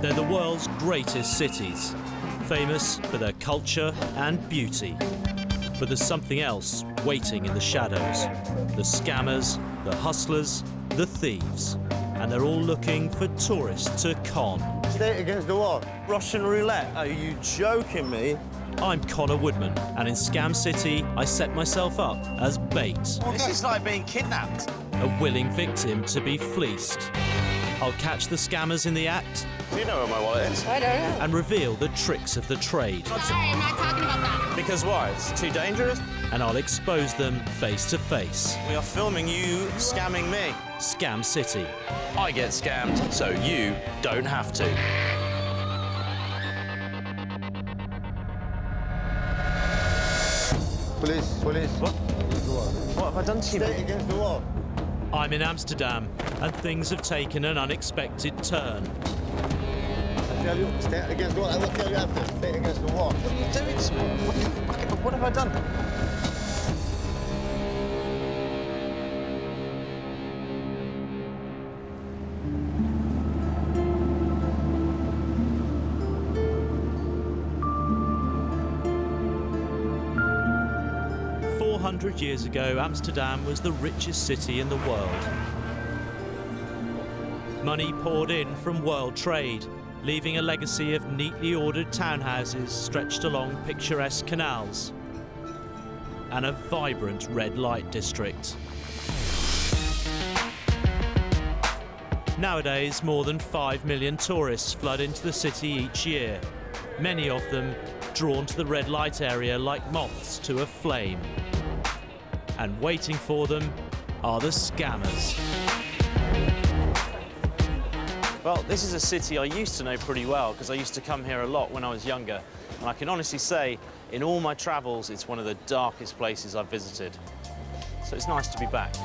They're the world's greatest cities, famous for their culture and beauty. But there's something else waiting in the shadows. The scammers, the hustlers, the thieves. And they're all looking for tourists to con. Stay against the wall. Russian roulette? Are you joking me? I'm Conor Woodman, and in Scam City, I set myself up as bait, This is like being kidnapped. a willing victim to be fleeced. I'll catch the scammers in the act Do you know where my wallet is? I don't know. and reveal the tricks of the trade. Sorry, I'm not talking about that. Because why? It's too dangerous? And I'll expose them face to face. We are filming you scamming me. Scam City. I get scammed, so you don't have to. Police, police. What? What have I done to you? Stay against the wall. I'm in Amsterdam, and things have taken an unexpected turn. I tell you, stay against the wall. I will tell you after. Stay against the wall. What are you doing to me? What, what have I done? 400 years ago, Amsterdam was the richest city in the world. Money poured in from world trade, leaving a legacy of neatly ordered townhouses stretched along picturesque canals and a vibrant red light district. Nowadays, more than 5 million tourists flood into the city each year, many of them drawn to the red light area like moths to a flame. And waiting for them are the scammers. Well, this is a city I used to know pretty well because I used to come here a lot when I was younger. And I can honestly say, in all my travels, it's one of the darkest places I've visited. So it's nice to be back.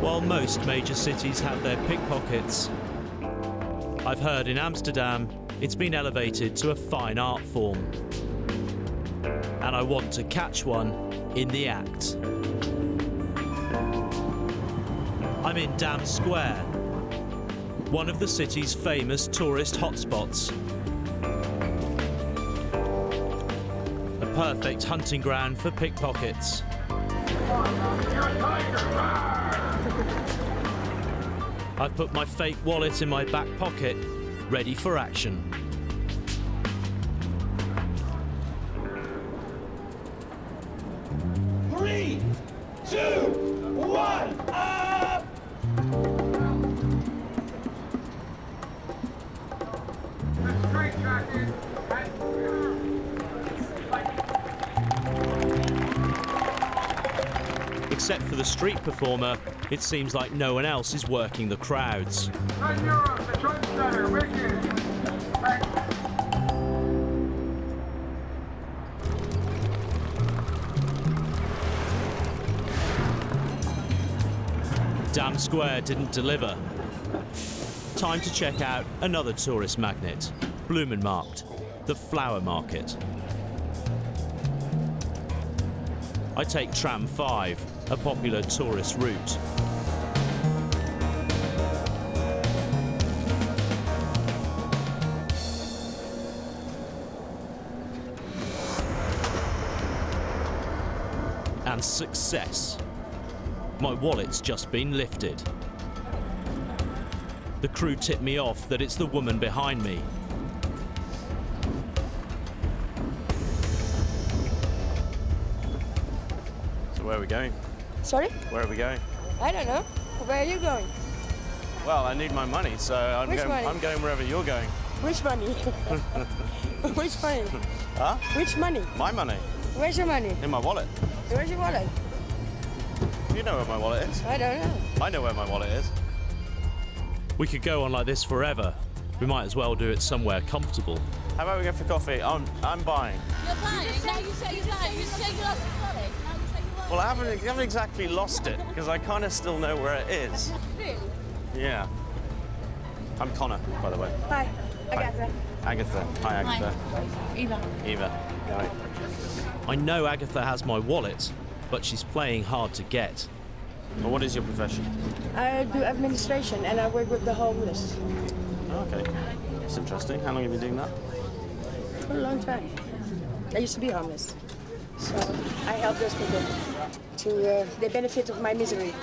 While most major cities have their pickpockets, I've heard in Amsterdam it's been elevated to a fine art form. And I want to catch one in the act. I'm in Dam Square, one of the city's famous tourist hotspots. A perfect hunting ground for pickpockets. I've put my fake wallet in my back pocket, ready for action. Performer, it seems like no one else is working the crowds. Dam Square didn't deliver. Time to check out another tourist magnet, Bloemenmarkt, the flower market. I take tram 5, a popular tourist route. And success. My wallet's just been lifted. The crew tip me off that it's the woman behind me. So where are we going? Sorry? Where are we going? I don't know. Where are you going? Well, I need my money, so I'm, Which going, money? I'm going wherever you're going. Which money? Which money? Huh? Which money? My money. Where's your money? In my wallet. Where's your wallet? You know where my wallet is. I don't know. I know where my wallet is. We could go on like this forever. We might as well do it somewhere comfortable. How about we go for coffee? I'm, I'm buying. You're buying. Now you say you're buying. You say you Well, I haven't, I haven't exactly lost it because I kind of still know where it is. Really? Yeah. I'm Conor, by the way. Bye. Agatha. Agatha. Hi, Agatha. Eva. Eva. Right. I know Agatha has my wallet, but she's playing hard to get. Well, what is your profession? I do administration and I work with the homeless Oh, okay. That's interesting. How long have you been doing that? for a long time. I used to be homeless. So I help those people to uh, the benefit of my misery.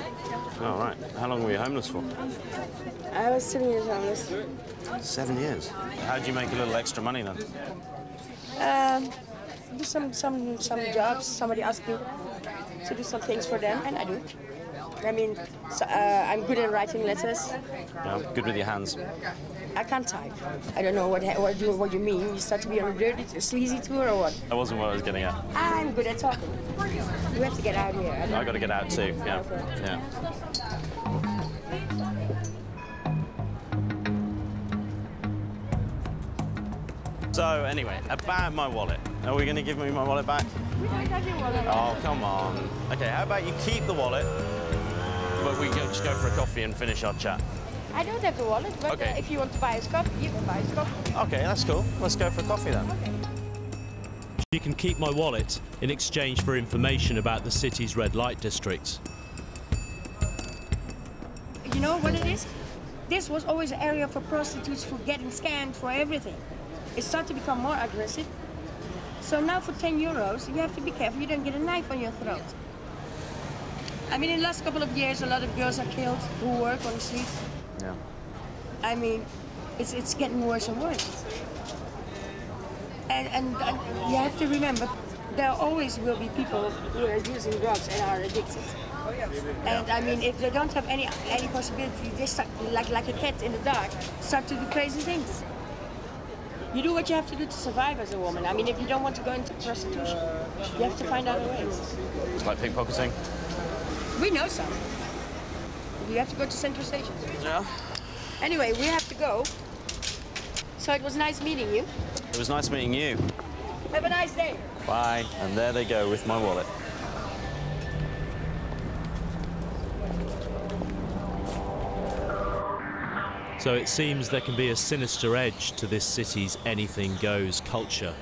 Oh, right. How long were you homeless for? I was seven years homeless. Seven years. How would you make a little extra money then? Um, do some, some, some jobs. Somebody asked me to do some things for them, and I do. I mean, so, uh, I'm good at writing letters. Yeah, good with your hands. I can't type. I don't know what what you what you mean. You start to be on a dirty, sleazy tour or what? That wasn't what I was getting at. I'm good at talking. We have to get out here. I don't- I got to get out too. Yeah. Yeah. So anyway, about my wallet. Are we going to give me my wallet back? Oh, come on. Okay, how about you keep the wallet, but we go, just go for a coffee and finish our chat. I don't have the wallet, but Okay. uh, if you want to buy a cup, you can buy a cup. Okay, that's cool. Let's go for a coffee then. You can keep my wallet in exchange for information about the city's red light district. You know what it is? This was always an area for prostitutes for getting scammed for everything. It started to become more aggressive. So now for 10 euros, you have to be careful you don't get a knife on your throat. I mean, in the last couple of years, a lot of girls are killed who work on the street. Yeah. I mean, it's, it's getting worse and worse. And, and, and you have to remember, there always will be people who are using drugs and are addicted. And I mean, if they don't have any any possibility, they start like like a cat in the dark, start to do crazy things. You do what you have to do to survive as a woman. I mean, if you don't want to go into prostitution, you have to find other ways. It's Like pickpocketing? We know some. You have to go to Central Station. Yeah. Anyway, we have to go. So it was nice meeting you. It was nice meeting you. Have a nice day. Bye. And there they go with my wallet. So it seems there can be a sinister edge to this city's anything goes culture.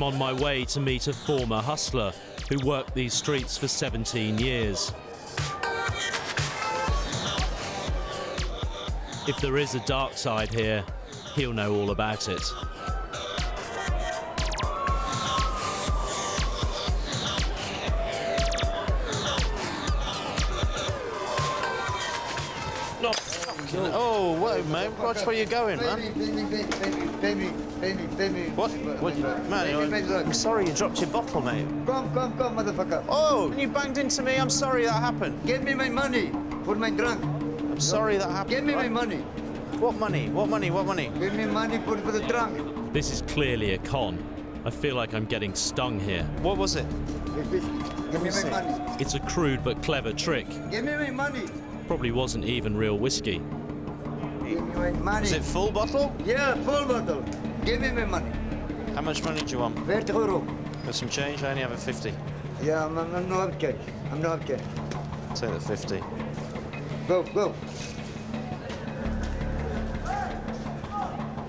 I'm on my way to meet a former hustler who worked these streets for 17 years. If there is a dark side here, he'll know all about it. Wait, mate. Watch where you're going, man. What? What? You, man, Baby, I'm sorry you dropped your bottle, mate. Come, come, come, motherfucker. Oh, you banged into me. I'm sorry that happened. Give me my money for my drunk. I'm sorry that happened. Give me my money. What money? What money? What money? Give me money for, for the drunk. This is clearly a con. I feel like I'm getting stung here. What was it? Give me my money. It's a crude but clever trick. Give me my money. Probably wasn't even real whiskey. Give me my money. Is it full bottle? Yeah, full bottle. Give me my money. How much money do you want? 40 euro. Got some change? I only have a 50. Yeah, I'm, I'm not okay. I'm not okay. Take the 50. Go, go.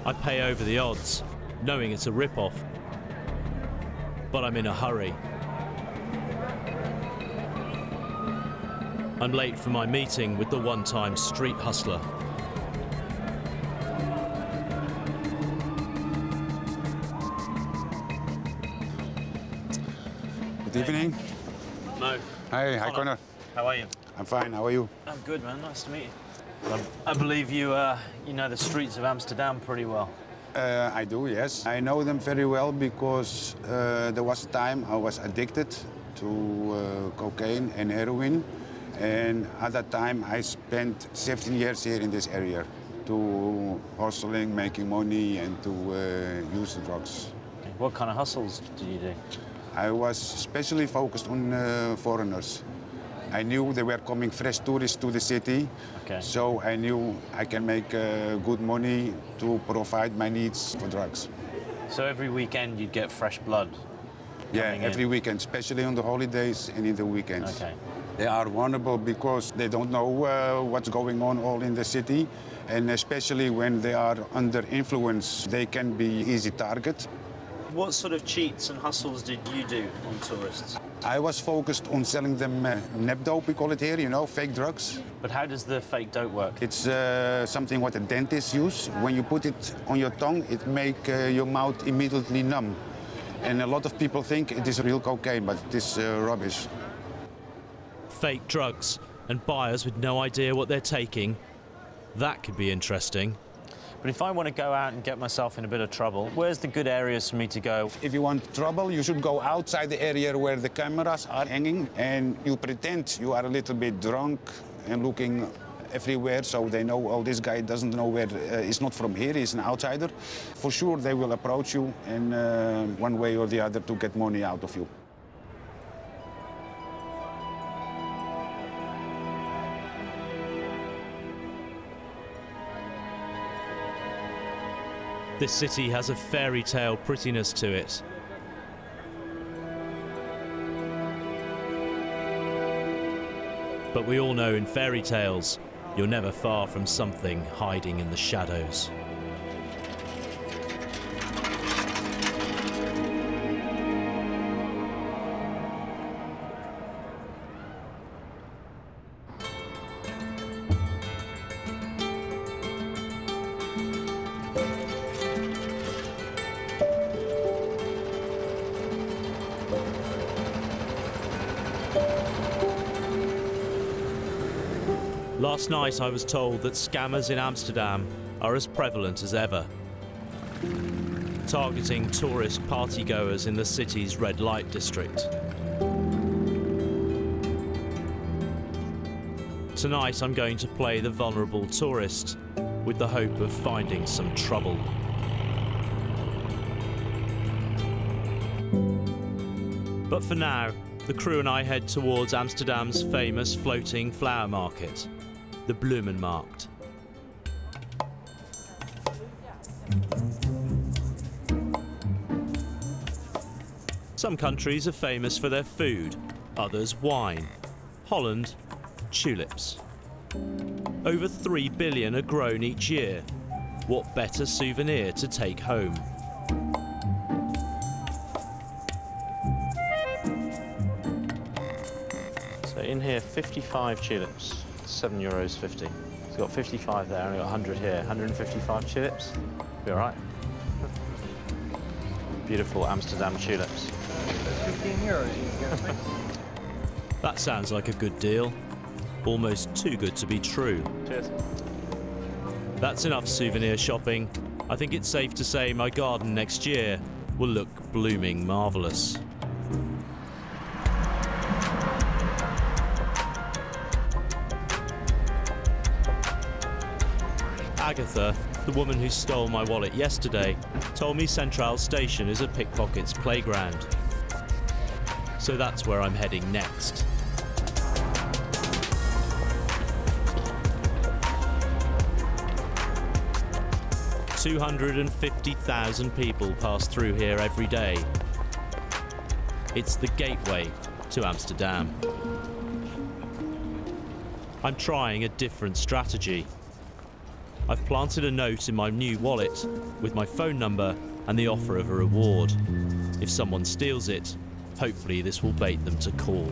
I pay over the odds, knowing it's a rip-off. But I'm in a hurry. I'm late for my meeting with the one-time street hustler. Good evening. No. Hi, hi Conor. How are you? I'm fine. How are you? I'm good, man. Nice to meet you. I believe you, uh, you know the streets of Amsterdam pretty well. Uh, I do, yes. I know them very well because uh, there was a time I was addicted to uh, cocaine and heroin. And at that time, I spent 17 years here in this area to hustling, making money, and to uh, use the drugs. What kind of hustles do you do? I was especially focused on uh, foreigners I knew they were coming fresh tourists to the city. Okay. So I knew I can make uh, good money to provide my needs for drugs. So every weekend you'd get fresh blood. Yeah, every in. weekend, especially on the holidays and in the weekends. Okay. They are vulnerable because they don't know uh, what's going on all in the city. And especially when they are under influence, they can be easy target. What sort of cheats and hustles did you do on tourists? I was focused on selling them uh, nep dope, we call it here, you know, fake drugs. But how does the fake dope work? It's uh, something what the dentists use. When you put it on your tongue, it make uh, your mouth immediately numb. And a lot of people think it is real cocaine, but it is uh, rubbish. Fake drugs and buyers with no idea what they're taking. That could be interesting. But if I want to go out and get myself in a bit of trouble, where's the good areas for me to go? If you want trouble, you should go outside the area where the cameras are hanging and you pretend you are a little bit drunk and looking everywhere so they know, oh, this guy doesn't know where, uh, he's not from here, he's an outsider. For sure, they will approach you in uh, one way or the other to get money out of you. This city has a fairy tale prettiness to it. But we all know in fairy tales, you're never far from something hiding in the shadows. Night I was told that scammers in Amsterdam are as prevalent as ever, targeting tourist partygoers in the city's red light district. Tonight I'm going to play the vulnerable tourist with the hope of finding some trouble. But for now, the crew and I head towards Amsterdam's famous floating flower market, the Bloemenmarkt. Some countries are famous for their food, others wine. Holland, tulips. Over 3 billion are grown each year. What better souvenir to take home? So in here, 55 tulips, 7 euros 50. It's got 55 there, and got 100 here, 155 tulips. Be all right. Beautiful Amsterdam tulips. 15 euros you can get. That sounds like a good deal. Almost too good to be true. Cheers. That's enough souvenir shopping. I think it's safe to say my garden next year will look blooming marvellous. Agatha, the woman who stole my wallet yesterday, told me Central Station is a pickpocket's playground. So that's where I'm heading next. Two hundred and fifty thousand people pass through here every day. It's the gateway to Amsterdam. I'm trying a different strategy. I've planted a note in my new wallet with my phone number and the offer of a reward. If someone steals it, hopefully this will bait them to call.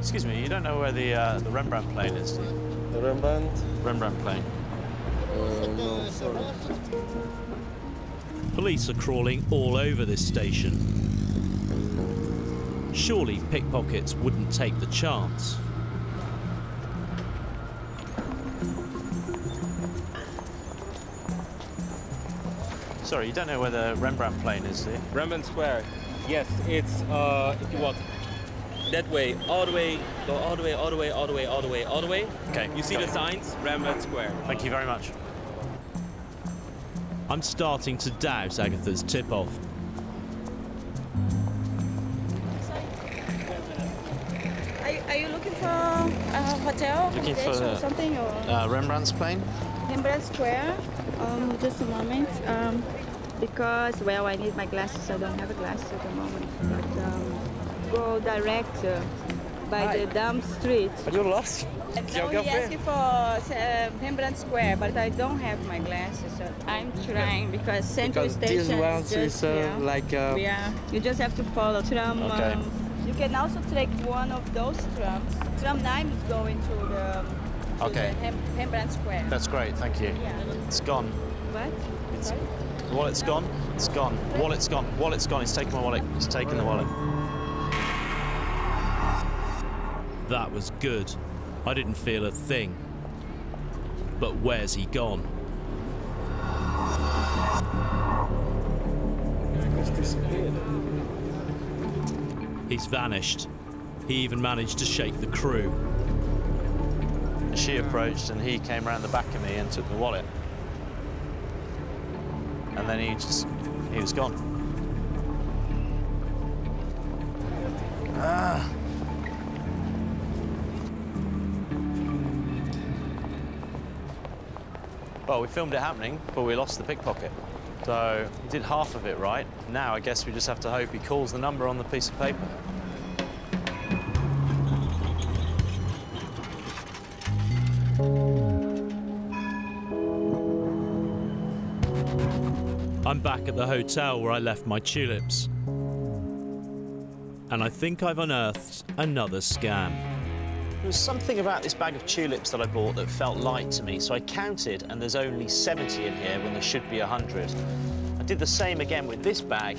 Excuse me, you don't know where the uh, the Rembrandtplein is, do you? Rembrandt? Rembrandtplein. Uh, no, sorry. Police are crawling all over this station. Surely pickpockets wouldn't take the chance. Sorry, you don't know where the Rembrandtplein is, do you? Rembrandt Square. Yes, it's uh, if you walk that way, all the way, go all the way, all the way, all the way, all the way, all the way. Okay. You see the signs? Rembrandt Square. Thank you very much. I'm starting to doubt Agatha's tip off. Are you, looking for a hotel? Looking for accommodation or something or Uh, Rembrandt's plane? Rembrandt Square? Um, just a moment. Um, because well, I need my glasses. I don't have a glasses at the moment. But um, go direct uh, by the Dam Street. But you're lost. No, he asked for uh, Rembrandt Square, but I don't have my glasses. So I'm trying because Central Because this Station one is just is, uh, yeah. like, uh, yeah. You just have to follow tram. Okay. Um, you can also take one of those trams. Tram 9 is going to the, um, to Okay. the Rembrandt Square. That's great, thank you. Yeah. It's gone. What? Sorry? The wallet's gone. It's gone. Wallet's gone. Wallet's gone. He's taken my wallet. He's taken the wallet. That was good. I didn't feel a thing. But where's he gone? He's vanished. He even managed to shake the crew. She approached and he came around the back of me and took the wallet. And then he just, he was gone. Ah. Well, we filmed it happening, but we lost the pickpocket. So we did half of it right. Now I guess we just have to hope he calls the number on the piece of paper. I'm back at the hotel where I left my tulips. And I think I've unearthed another scam. There was something about this bag of tulips that I bought that felt light to me, so I counted, and there's only 70 in here when there should be 100. I did the same again with this bag.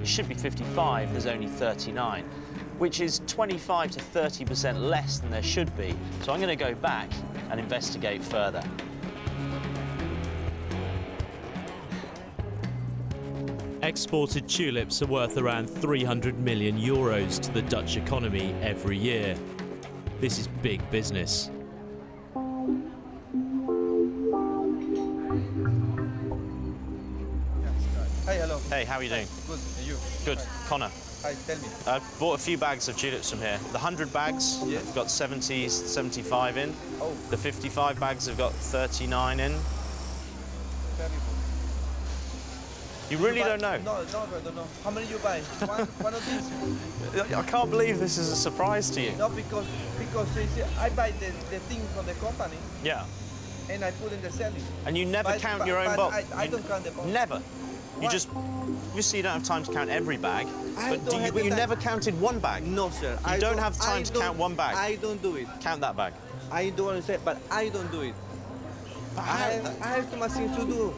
It should be 55, there's only 39, which is 25 to 30% less than there should be. So I'm going to go back and investigate further. Exported tulips are worth around 300 million euros to the Dutch economy every year. This is big business. Hi, hello. Hey, how are you doing? Good. And you? Good. Conor. Hi, tell me. I bought a few bags of tulips from here. The 100 bags Yeah. have got 70, 75 in. Oh. The 55 bags have got 39 in. Terrible. You really buy- don't know? No, no, I don't know. How many you buy? One, one of these? I can't believe this is a surprise to you. No, because because you see, I buy the, the thing from the company Yeah. and I put in the selling. And you never But- count but- your own box. I, I don't count the box. Never. You Why? just obviously you don't have time to count every bag. I but don't do you, but you never counted one bag. No, sir. You I don't have time I to count one bag. I don't do it. Count that bag. I don't want to say, but I don't do it. I, I have too much things to do.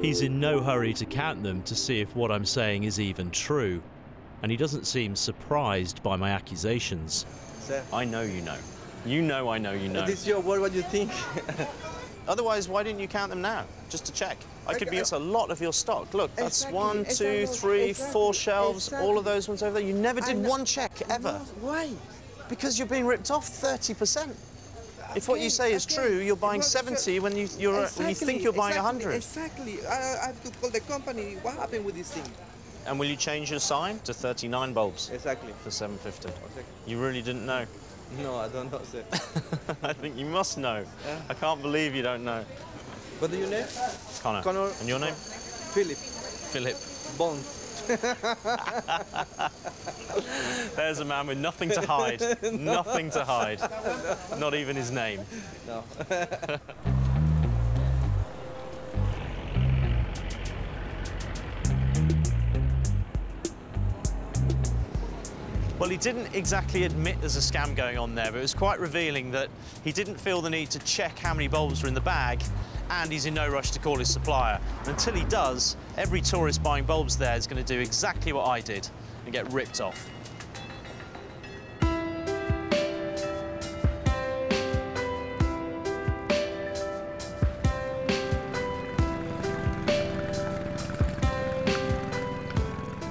He's in no hurry to count them to see if what I'm saying is even true, and he doesn't seem surprised by my accusations. Sir, I know you know. You know I know you know. this is your word. What you think? Otherwise, why didn't you count them now? Just to check. I could be. I- That's a lot of your stock. Look, that's Exactly, one, two, exactly, three, four exactly, shelves. All of those ones over there. You never did one check ever No, why? because you're being ripped off 30%. If what you say is okay. true, you're buying Well, 70 when you you're when you think you're buying exactly, 100. Exactly. I, I have to call the company. What happened with this thing? And will you change your sign to 39 bulbs Exactly. for 750? You really didn't know. No, I don't know, sir. I think you must know. Yeah. I can't believe you don't know. what do you name? Conor. Conor. And your name? Philip Philip. Bond. There's a man with nothing to hide. Nothing to hide. Not even his name. No. Well, he didn't exactly admit there's a scam going on there, but it was quite revealing that he didn't feel the need to check how many bulbs were in the bag, and he's in no rush to call his supplier. And until he does, every tourist buying bulbs there is going to do exactly what I did and get ripped off.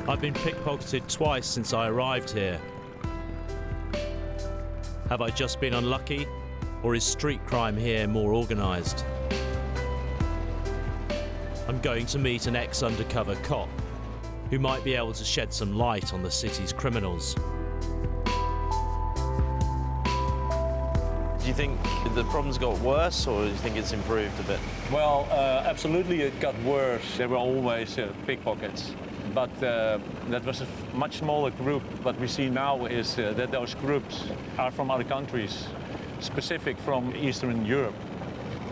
I've been pickpocketed twice since I arrived here. Have I just been unlucky, or is street crime here more organised? I'm going to meet an ex undercover cop who might be able to shed some light on the city's criminals. Do you think the problems got worse or do you think it's improved a bit? Well, uh, absolutely it got worse. There were always uh, pickpockets. But uh, that was a much smaller group. What we see now is uh, that those groups are from other countries, specific from Eastern Europe.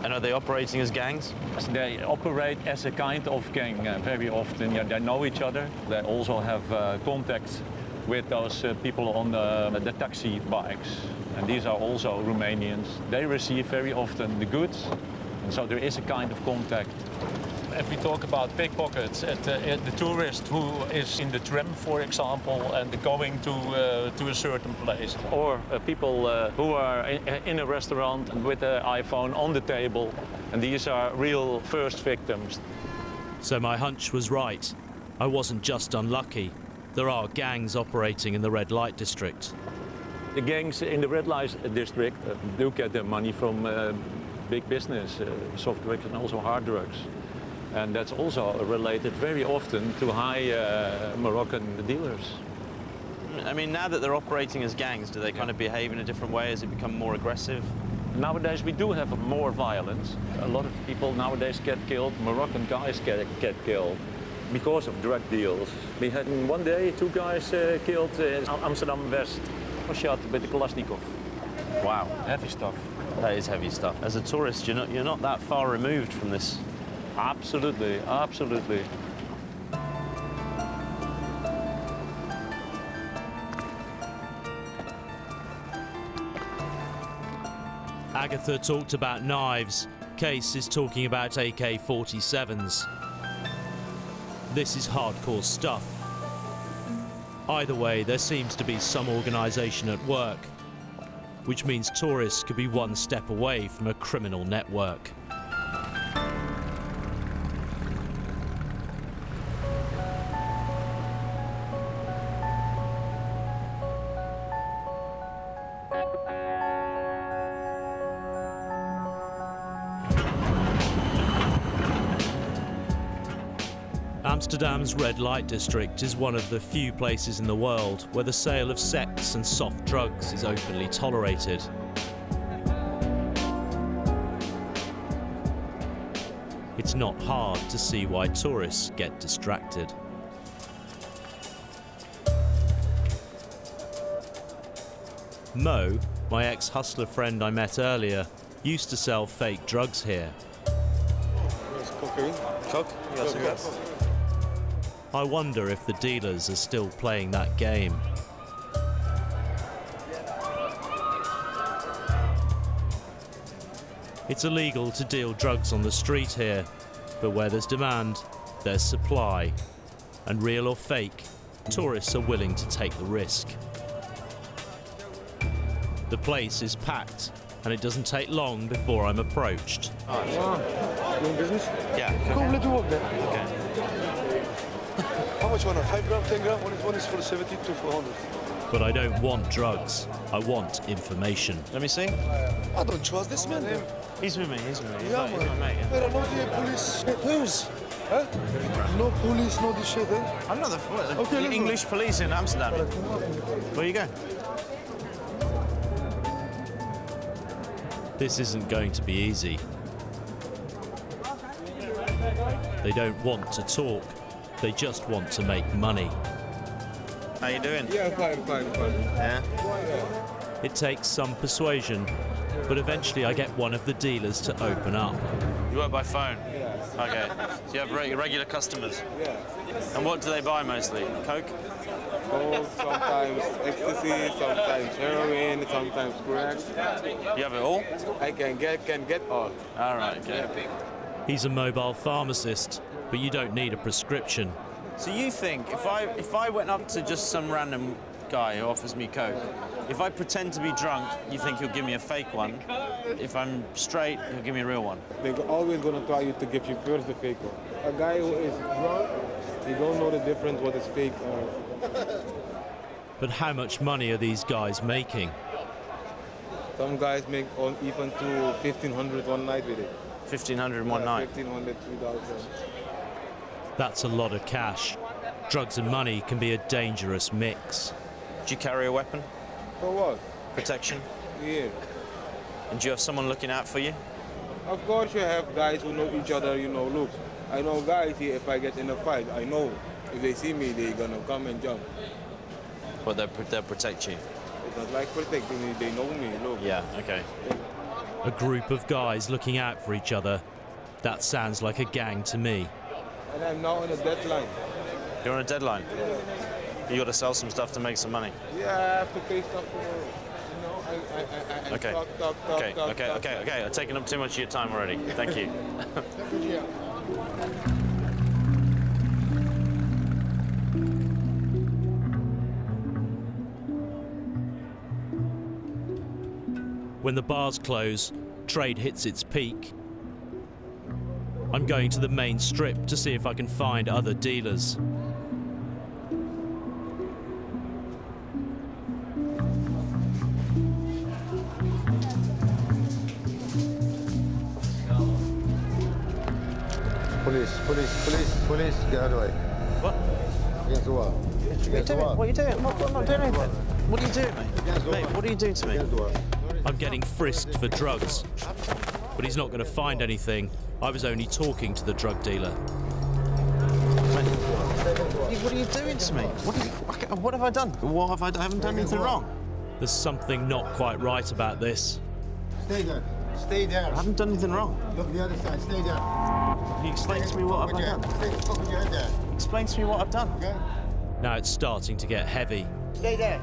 And are they operating as gangs? They operate as a kind of gang uh, very often. Yeah, they know each other. They also have uh, contacts with those uh, people on the, the taxi bikes. And these are also Romanians. They receive very often the goods. And so there is a kind of contact. If we talk about pickpockets, at, uh, at the tourist who is in the tram, for example, and going to uh, to a certain place, or uh, people uh, who are in, in, a restaurant with an iPhone on the table, and these are real first victims. So my hunch was right. I wasn't just unlucky. There are gangs operating in the red light district. The gangs in the red light district uh, do get their money from uh, big business, soft drugs and also hard drugs. And that's also related very often to high uh, Moroccan dealers. I mean, now that they're operating as gangs, do they kind of behave in a different way? Has it become more aggressive? Nowadays, we do have more violence. A lot of people nowadays get killed. Moroccan guys get, get killed because of drug deals. We had one day two guys uh, killed in Amsterdam West, shot with a Kalashnikov. Wow. Heavy stuff. That is heavy stuff. As a tourist, you're not, you're not that far removed from this Absolutely, absolutely. Agatha talked about knives. Kees is talking about AK-47s. This is hardcore stuff. Either way, there seems to be some organisation at work, which means tourists could be one step away from a criminal network. Amsterdam's red light district is one of the few places in the world where the sale of sex and soft drugs is openly tolerated. It's not hard to see why tourists get distracted. Mo, my ex-hustler friend I met earlier, used to sell fake drugs here. cocaine. Coke? You got cigarettes? I wonder if the dealers are still playing that game. It's illegal to deal drugs on the street here, but where there's demand, there's supply. And real or fake, tourists are willing to take the risk. The place is packed, and it doesn't take long before I'm approached. Ah, Doing business? Yeah. Come, let me walk there. Okay. How much one? 5 gram, 10 gram? One is, one is for 70 to 400. But I don't want drugs. I want information. Let me see. I don't trust this man. man. He's with me, he's with me. He's, Yeah, like, he's man. my mate. But I know the police. Who's? Huh? No police, no this shit, eh? I'm not the, what, the Okay, let's English police in Amsterdam. Where you going? This isn't going to be easy. They don't want to talk. They just want to make money. How you doing? Yeah, fine, fine, fine. Yeah? It takes some persuasion, but eventually I get one of the dealers to open up. You work by phone? Okay. So you have re- regular customers? Yeah. And what do they buy mostly? Coke? Coke, sometimes ecstasy, sometimes heroin, sometimes crack. You have it all? I can get, can get all. All right, okay. He's a mobile pharmacist, but you don't need a prescription. So you think if I if I went up to just some random guy who offers me coke, if I pretend to be drunk, you think he'll give me a fake one? If I'm straight, he'll give me a real one. They're always gonna try you to give you first the fake one. A guy who is drunk, he don't know the difference what is fake or But how much money are these guys making? some guys make on even to 1500 one night with it. 1500 in one night. 1500, 2000. That's a lot of cash. Drugs and money can be a dangerous mix. Do you carry a weapon? For what? Protection? Yeah. And do you have someone looking out for you? Of course, you have guys who know each other. You know, look, I know guys here. If I get in a fight, I know if they see me, they're gonna come and jump. But they'll, they'll protect you. It's not like protecting me. They know me. Look. Yeah, okay. A group of guys looking out for each other. That sounds like a gang to me. And I'm now on a deadline. You're on a deadline. You got to sell some stuff to make some money. Yeah, I have to pay stuff tomorrow. You know, I, I, I, I Okay. talk, talk, talk, Okay, talk, okay, okay, okay. I've taken up too much of your time already. Thank you. When the bars close, trade hits its peak. I'm going to the main strip to see if I can find other dealers. Police, police, police, police, get out of the way. What? Against the wall. What are you doing? What are you doing? I'm not, I'm not doing anything. What are you doing, mate? Mate, what are you doing to me? I'm getting frisked for drugs. But he's not going to find anything. I was only talking to the drug dealer. What are you doing to me? What, are you, what have I done? What have I, I haven't done anything wrong. There's something not quite right about this. Stay there. Stay there. I haven't done anything wrong. Look the other side. Stay there. Can you explain to me what I've done? Stay the fuck with your head there. Explain to me what I've done. Okay? Now it's starting to get heavy. Stay there.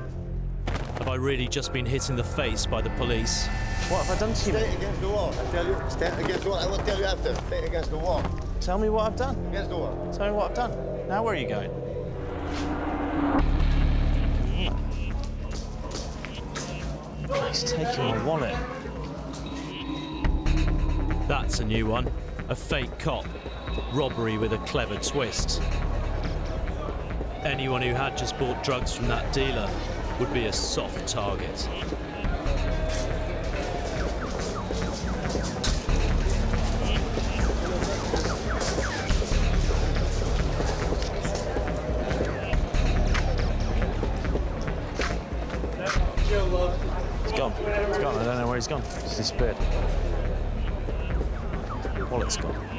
Have I really just been hit in the face by the police? What have I done to you? Stay against the wall. I tell you. Stay against the wall. I will tell you after. Stay against the wall. Tell me what I've done. Against the wall. Tell me what I've done. Now where are you going? He's taking my wallet. That's a new one. A fake cop. Robbery with a clever twist. Anyone who had just bought drugs from that dealer would be a soft target. He's gone. He's gone. I don't know where he's gone. He's disappeared. Wallet's gone.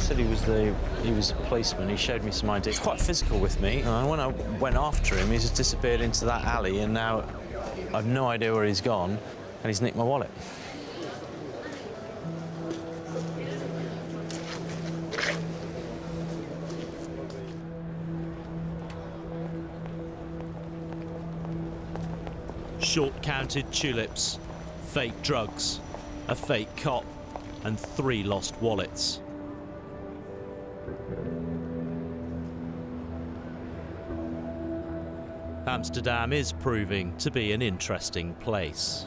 Said he was the he was a policeman. He showed me some ID. He's quite physical with me. And when I went after him, he just disappeared into that alley, and now I've no idea where he's gone, and he's nicked my wallet. Short counted tulips, fake drugs, a fake cop, and three lost wallets. Amsterdam is proving to be an interesting place.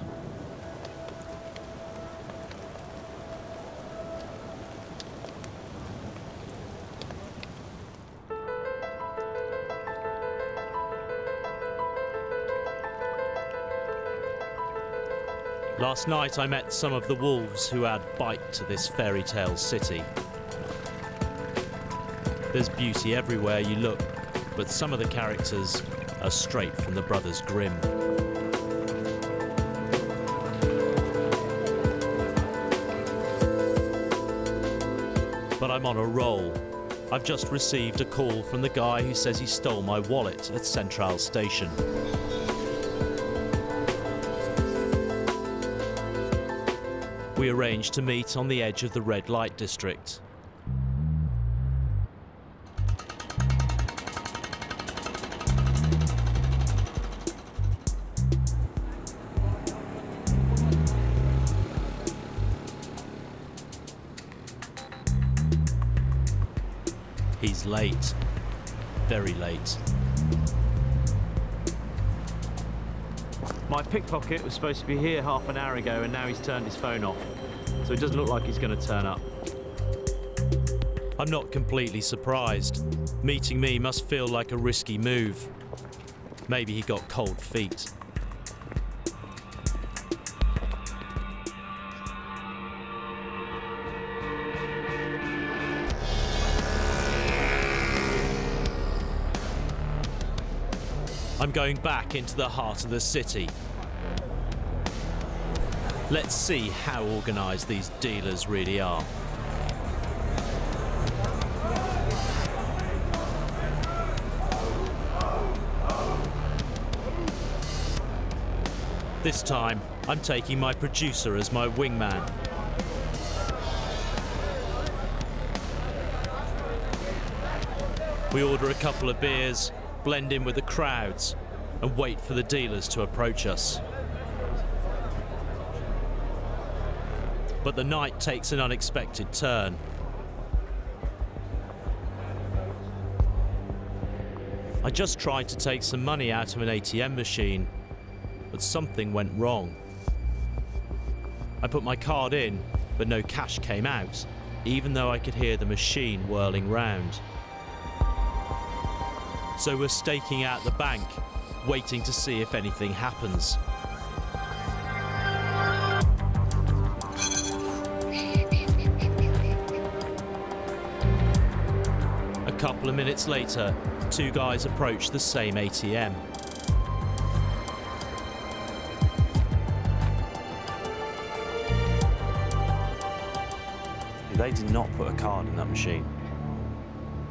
Last night I met some of the wolves who add bite to this fairy tale city. There's beauty everywhere you look, but some of the characters are straight from the Brothers Grimm. But I'm on a roll. I've just received a call from the guy who says he stole my wallet at Central Station. We arranged to meet on the edge of the red light district. Late. Very late. My pickpocket was supposed to be here half an hour ago, and now he's turned his phone off. So it doesn't look like he's going to turn up. I'm not completely surprised. Meeting me must feel like a risky move. Maybe he got cold feet. Going back into the heart of the city. Let's see how organised these dealers really are. This time, I'm taking my producer as my wingman. We order a couple of beers, blend in with the crowds, and wait for the dealers to approach us. But the night takes an unexpected turn. I just tried to take some money out of an ATM machine, but something went wrong. I put my card in, but no cash came out, even though I could hear the machine whirling round. So we're staking out the bank, waiting to see if anything happens. A couple of minutes later, two guys approach the same ATM. They did not put a card in that machine.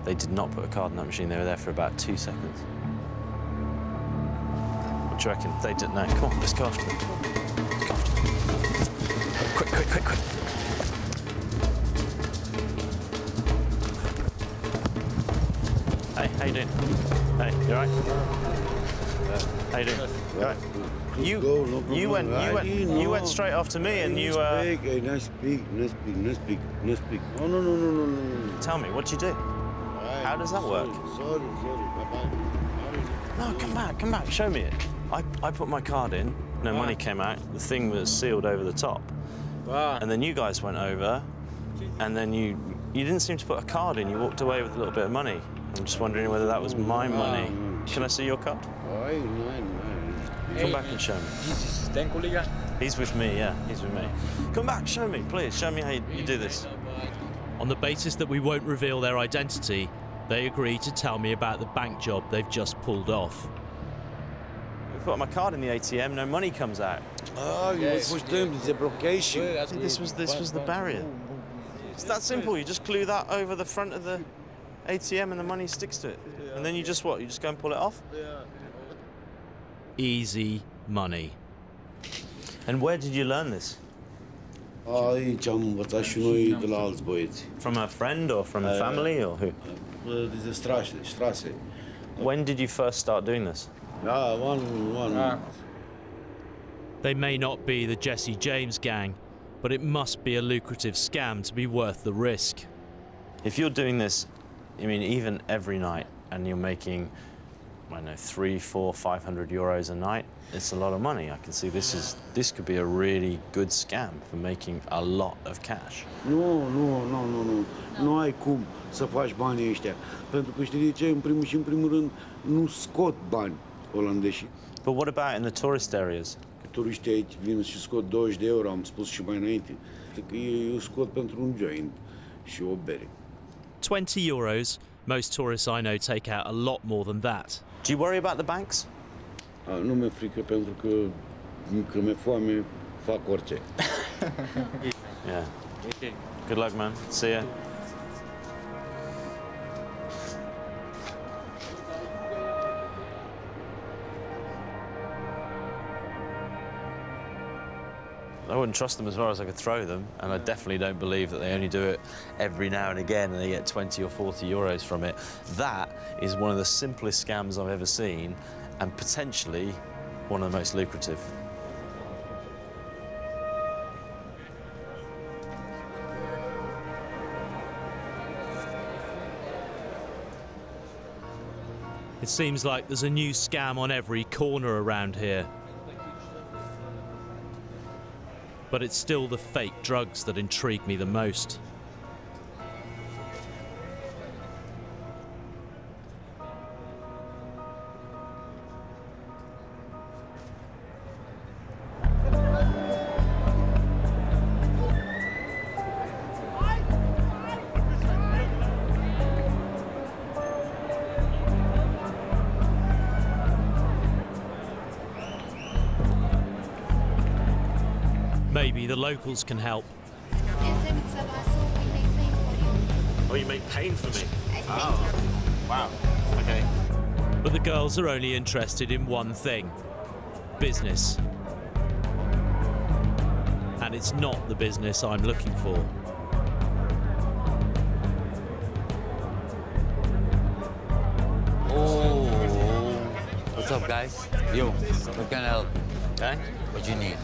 They did not put a card in that machine. They were there for about two seconds. Do you reckon? They didn't know. Come on, let's go after them. Let's go after them. Quick, quick, quick, quick. Hey, how you doing? Hey, you alright? How you doing? You alright? You, you went, you went, you went straight after me, and you. Uh, hey, no speak, no speak, no speak, no speak. No, no, no, no, no, no. Tell me, what'd you do? How does that work? Sorry, sorry, bye-bye. No, come back, come back, show me it. I, I put my card in, no money came out, the thing was sealed over the top. Wow. And then you guys went over, and then you you didn't seem to put a card in, you walked away with a little bit of money. I'm just wondering whether that was my money. Can I see your card? Ay, no, no. Come back and show me. Den. He's with me, yeah, he's with me. Come back, show me, please, show me how you, you do this. On the basis that we won't reveal their identity, they agree to tell me about the bank job they've just pulled off. I put my card in the ATM, no money comes out. Oh, you yes. push them, it's a blockation. This was this was the barrier. It's that simple. You just glue that over the front of the ATM and the money sticks to it. And then you just what? You just go and pull it off? Easy money. And where did you learn this? Aici am învățat și noi de la alți băieți. From a friend or from a uh, family or who? Uh, de Strasse, Strasse. When did you first start doing this? Yeah, one, one. Ah. They may not be the Jesse James gang, but it must be a lucrative scam to be worth the risk. If you're doing this, I mean, even every night, and you're making, I don't know, three, four, five hundred euros a night, it's a lot of money. I can see this is this could be a really good scam for making a lot of cash. Nu, nu, nu, nu, nu. Nu ai cum să faci banii ăștia. Pentru că știi de ce? În primul și în primul rând, nu scot bani olandeșii. But what about in the tourist areas? Turiștii aici vin și scot 20 de euro, am spus și mai înainte. Că eu scot pentru un joint și o bere. 20 euros, most tourists I know take out a lot more than that. Do you worry about the banks? A, nu mi-e frică pentru că când mi-e foame, fac orice. Yeah. Good luck, man. See ya. Wouldn't trust them as far as I could throw them, and I definitely don't believe that they only do it every now and again and they get 20 or 40 euros from it. That is one of the simplest scams I've ever seen, and potentially one of the most lucrative. It seems like there's a new scam on every corner around here. But it's still the fake drugs that intrigue me the most. Maybe the locals can help. Oh, you make pain for me? Oh. Wow. Okay. But the girls are only interested in one thing business. And it's not the business I'm looking for. Oh, what's up, guys? Yo, what can I help? Okay. What you need?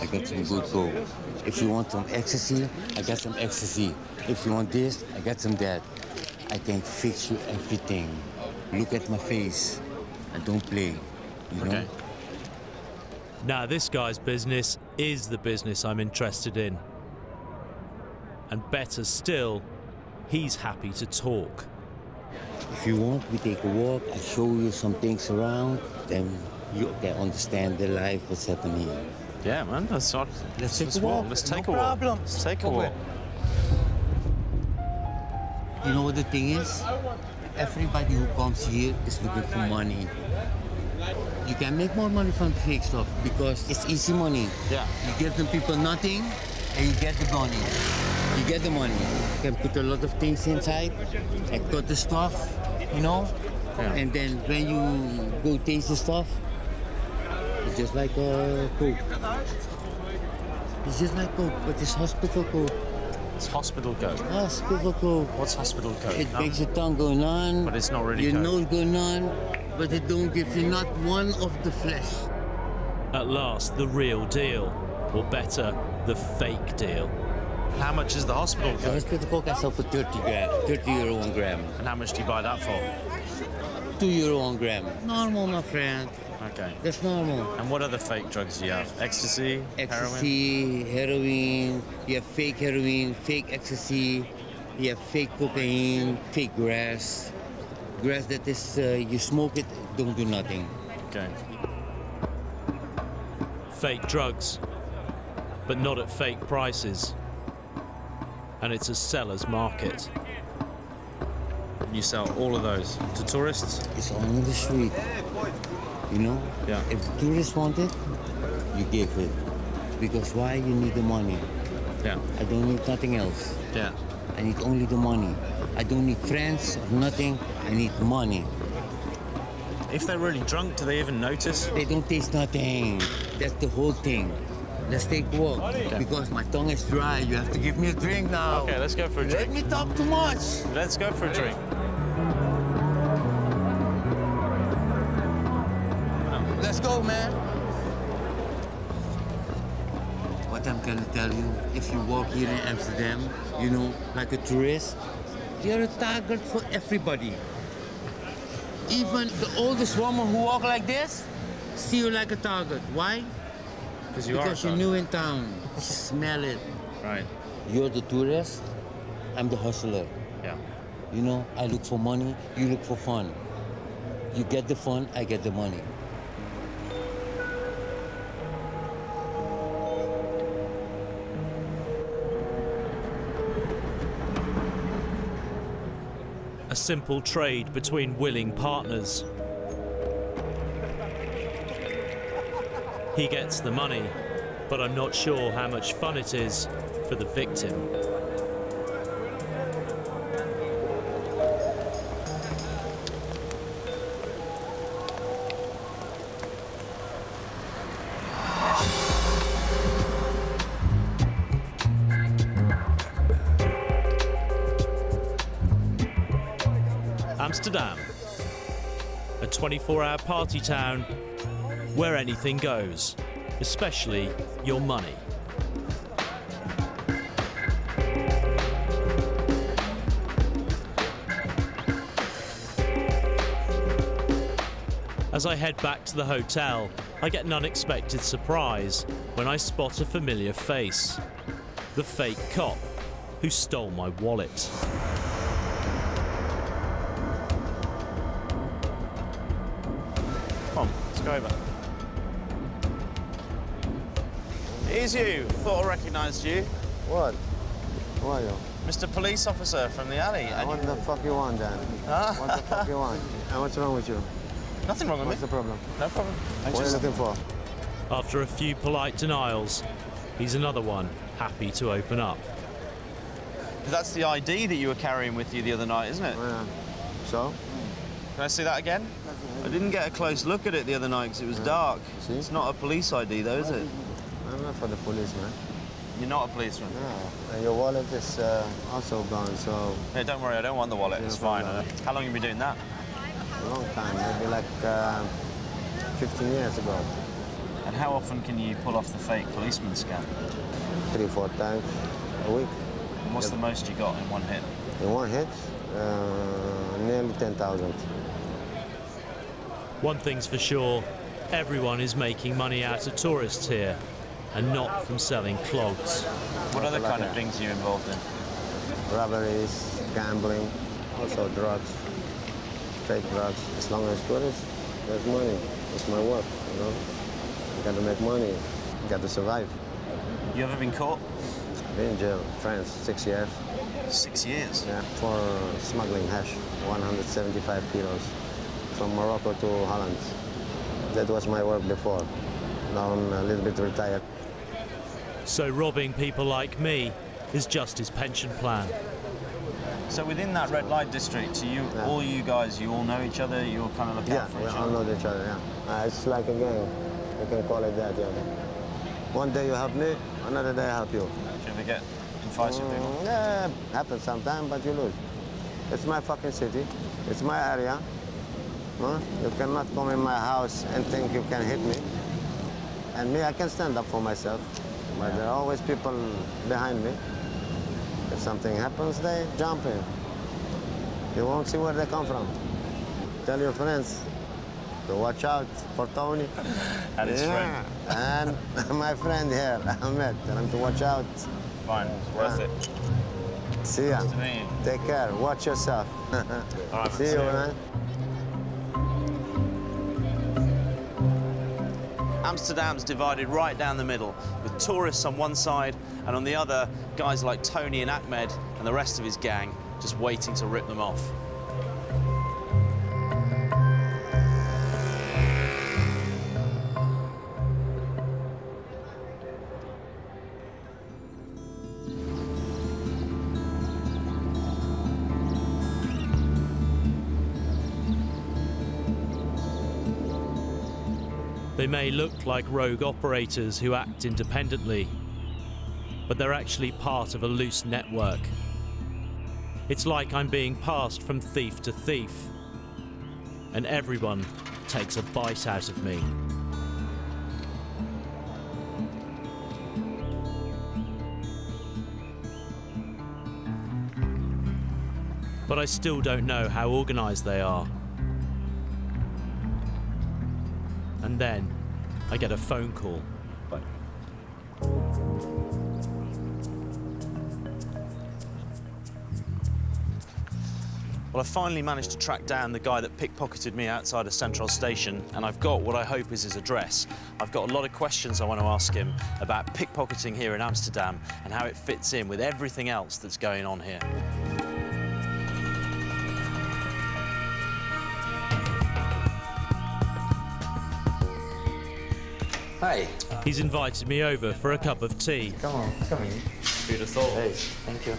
I got some good gold. If you want some ecstasy, I got some ecstasy. If you want this, I got some that. I can fix you everything. Look at my face. I don't play. You know? Now, this guy's business is the business I'm interested in. And better still, he's happy to talk. If you want, we take a walk. I show you some things around. Then you can understand the life, what's happening here. Yeah, man. Let's not. Let's let's take a walk. Let's take No a walk. problem. Let's take a walk. You know what the thing is? Everybody who comes here is looking for money. You can make more money from fake stuff because it's easy money. Yeah. You give the people nothing and you get the money. You get the money. You can put a lot of things inside and cut the stuff, you know? Yeah. And then when you go taste the stuff, it's just like uh, Coke. It's just like Coke, but it's hospital Coke. It's hospital coke. Hospital Coke. What's hospital coke? It No? makes your tongue go numb. But it's not really Your Coke. nose go numb, but it don't give you not one of the flesh. At last, the real deal. Or better, the fake deal. How much is the hospital The coke? hospital Coke I sell for 30 gram, 30 euro one gram. And how much do you buy that for? 2 euro one gram. Normal, my friend. Okay. That's normal. And what other fake drugs do you have? Ecstasy, heroin? Heroin, you have fake heroin, fake ecstasy, you have fake cocaine, fake grass. Grass that is, uh, you smoke it, don't do nothing. Okay. Fake drugs, but not at fake prices. And it's a seller's market. You sell all of those to tourists? It's on the street. You know? Yeah. If tourists want it, you give it. Because why? You need the money. Yeah. I don't need nothing else. Yeah. I need only the money. I don't need friends or nothing. I need money. If they're really drunk, do they even notice? They don't taste nothing. That's the whole thing. Let's take a walk. Because my tongue is dry. You have to give me a drink now. Okay, let's go for a Let drink. me talk too much. Let's go for a drink. If you walk here in Amsterdam, you know, like a tourist, you're a target for everybody. Even the oldest woman who walk like this, see you like a target. Why? Because you are because you're new in town. Smell it. Right. You're the tourist, I'm the hustler. Yeah. You know, I look for money, you look for fun. You get the fun, I get the money. Simple trade between willing partners. He gets the money, but I'm not sure how much fun it is for the victim. Amsterdam, a 24 hour party town where anything goes, especially your money. As I head back to the hotel, I get an unexpected surprise when I spot a familiar face the fake cop who stole my wallet. Over. It is you. Thought I recognised you. What? Who are you? Mr. Police Officer from the alley. And what you- the fuck you want Dan? Huh? What the fuck you want? And what's wrong with you? Nothing wrong with What's me. the problem? No problem. I What are you looking for? After a few polite denials, He's another one happy to open up. That's the ID that you were carrying with you the other night, isn't it? Oh, yeah. So? Can I see that again? I didn't get a close look at it the other night because it was dark. It's not a police ID though, is it? I'm not for the police, man. You're not a policeman? No. And your wallet is uh, also gone, so... Hey, don't worry, I don't want the wallet. It's fine. Uh, how long have you been doing that? A long time, maybe like uh, 15 years ago. And how often can you pull off the fake policeman scam? Three, four times a week. And what's the most you got in one hit? In one hit, uh, nearly 10,000. One thing's for sure, everyone is making money out of tourists here and not from selling clogs. What other kind of things are you involved in? Robberies, gambling, also drugs, fake drugs. As long as tourists, there's money. It's my work, you know. You got to make money. You got to survive. You ever been caught? Been in jail, France, six years. Six years? Yeah, for smuggling hash, 175 kilos, from Morocco to Holland. That was my work before. Now I'm a little bit retired. So robbing people like me is just his pension plan. So within that red light district, you, all you guys, you all know each other. You all kind of look Yeah, out for we each all other. know each other, yeah. Uh, it's like a game. You can call it that, yeah. One day you help me, another day I help you. Do you ever get in fights with people? Yeah, happens sometimes, but you lose. It's my fucking city. It's my area. Huh? You cannot come in my house and think you can hit me. And me, I can stand up for myself. But there are always people behind me. If something happens, they jump in. You won't see where they come from. Tell your friends to watch out for Tony. And his yeah. And my friend here, Ahmed, tell him to watch out. Fine, it's worth it. See ya. Nice to meet you. Take care. Watch yourself. Right, see, see you, man. Amsterdam's divided right down the middle, with tourists on one side, and on the other, guys like Tony and Ahmed and the rest of his gang just waiting to rip them off. They may look like rogue operators who act independently, but they're actually part of a loose network. It's like I'm being passed from thief to thief, and everyone takes a bite out of me. But I still don't know how organised they are. And then I get a phone call. Well, I finally managed to track down the guy that pickpocketed me outside of Central Station, and I've got what I hope is his address. I've got a lot of questions I want to ask him about pickpocketing here in Amsterdam and how it fits in with everything else that's going on here. Hi. He's invited me over for a cup of tea. Come on, come in. Beautiful. Hey, thank you.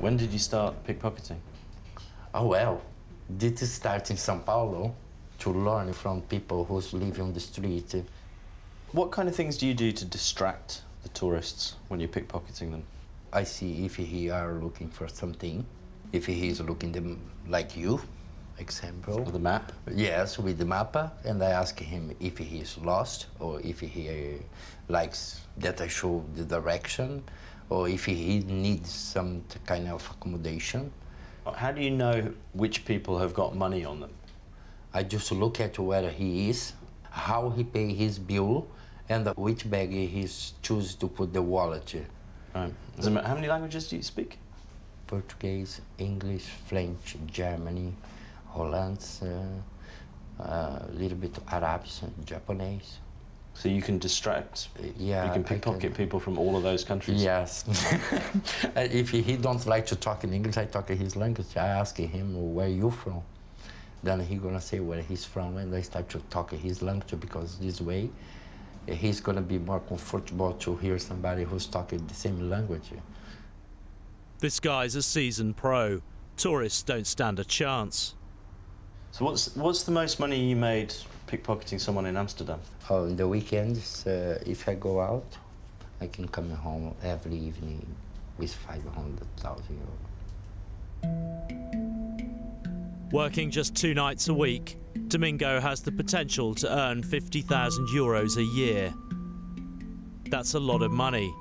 When did you start pickpocketing? Oh, well, did it start in São Paulo to learn from people who live on the street. What kind of things do you do to distract the tourists when you're pickpocketing them? I see if he are looking for something, if he is looking them like you, example. The map? Yes, with the map, and I ask him if he is lost or if he uh, likes that I show the direction or if he needs some kind of accommodation. How do you know which people have got money on them? I just look at where he is, how he pay his bill, and which bag he choose to put the wallet. Right. Does it matter- How many languages do you speak? Portuguese, English, French, Germany, Holland, uh, a little bit of Arabs, Japanese. So you can distract. Yeah, You can I pickpocket people from all of those countries. Yes. And if he don't like to talk in English, I talk in his language. I ask him where you from. Then he gonna say where he's from, and I start to talk in his language because this way he's going to be more comfortable to hear somebody who's talking the same language. This guy's a seasoned pro. Tourists don't stand a chance. So what's what's the most money you made pickpocketing someone in Amsterdam? Oh, in the weekends, uh, if I go out, I can come home every evening with 500,000 euros. Working just two nights a week, Domingo has the potential to earn 50,000 euros a year. That's a lot of money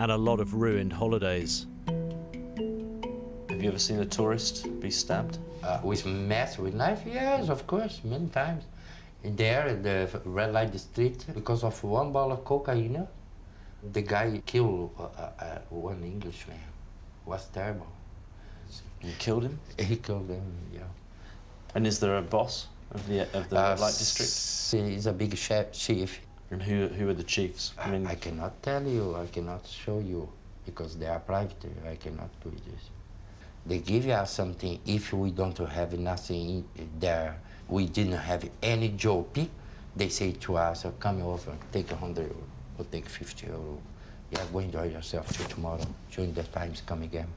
and a lot of ruined holidays. Have you ever seen a tourist be stabbed? Uh, with meth, with knife? Yes, of course, many times. In there, in the red light district, because of one ball of cocaine, the guy killed uh, uh, one Englishman. It was terrible. You killed him? He killed him, yeah. And is there a boss of the of the Uh, red light district? He's a big chef, chief. And who who are the chiefs? I mean, I cannot tell you. I cannot show you because they are private. I cannot do this. They give us something if we don't have nothing there. We didn't have any job. They say to us, "Oh, "Come over, take a hundred euro or take fifty euro. Yeah, go enjoy yourself till tomorrow. During that times, come again."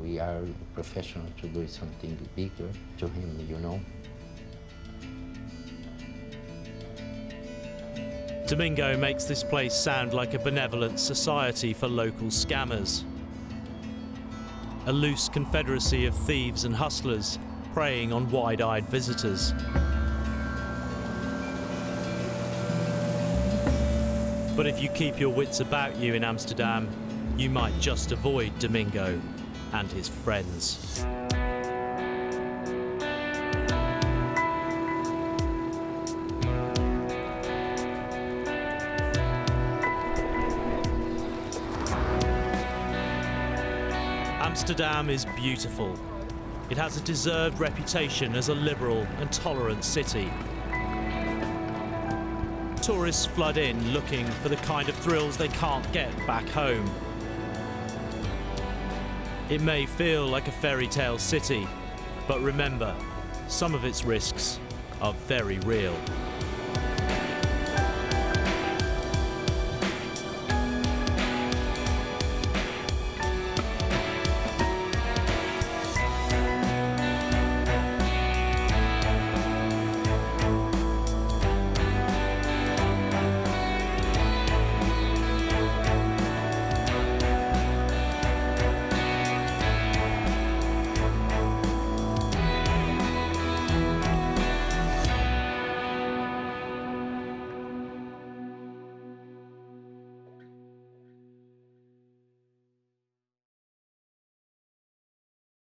We are professional to do something bigger to him, you know. Domingo makes this place sound like a benevolent society for local scammers. A loose confederacy of thieves and hustlers preying on wide eyed visitors. But if you keep your wits about you in Amsterdam, you might just avoid Domingo and his friends. Amsterdam is beautiful. It has a deserved reputation as a liberal and tolerant city. Tourists flood in looking for the kind of thrills they can't get back home. It may feel like a fairy tale city, but remember, some of its risks are very real.